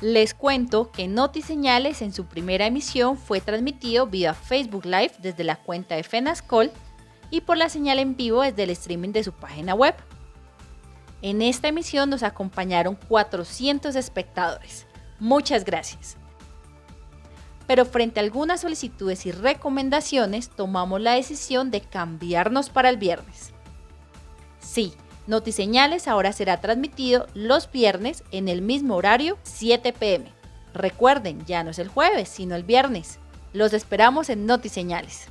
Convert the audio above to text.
Les cuento que Noti Señales en su primera emisión fue transmitido vía Facebook Live desde la cuenta de Fenascol y por la señal en vivo desde el streaming de su página web. En esta emisión nos acompañaron 400 espectadores. Muchas gracias. Pero frente a algunas solicitudes y recomendaciones, tomamos la decisión de cambiarnos para el viernes. Sí, Notiseñales ahora será transmitido los viernes en el mismo horario, 7 pm. Recuerden, ya no es el jueves, sino el viernes. Los esperamos en Notiseñales.